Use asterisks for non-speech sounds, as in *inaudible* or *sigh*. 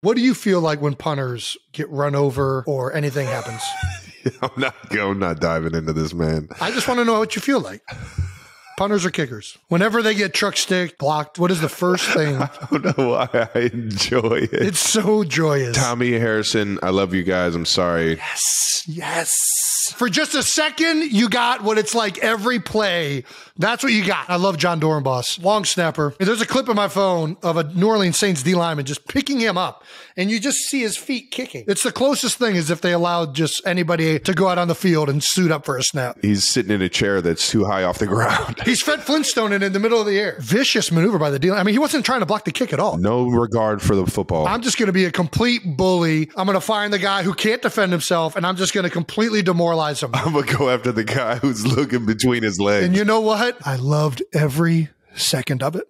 What do you feel like when punters get run over or anything happens? *laughs* I'm not. I'm not diving into this, man. I just want to know what you feel like. Punters or kickers? Whenever they get truck stick blocked, what is the first *laughs* thing? I don't know why I enjoy it. It's so joyous. Tommy Harrison, I love you guys. I'm sorry. Yes, yes. For just a second, you got what it's like every play. That's what you got. I love Jon Dorenbos, long snapper. There's a clip on my phone of a New Orleans Saints D lineman just picking him up, and you just see his feet kicking. It's the closest thing as if they allowed just anybody to go out on the field and suit up for a snap. He's sitting in a chair that's too high off the ground. *laughs* He's Fred Flintstone in the middle of the air. Vicious maneuver by the D. I mean, he wasn't trying to block the kick at all. No regard for the football. I'm just going to be a complete bully. I'm going to find the guy who can't defend himself, and I'm just going to completely demoralize him. I'm gonna go after the guy who's looking between his legs. And you know what? I loved every second of it.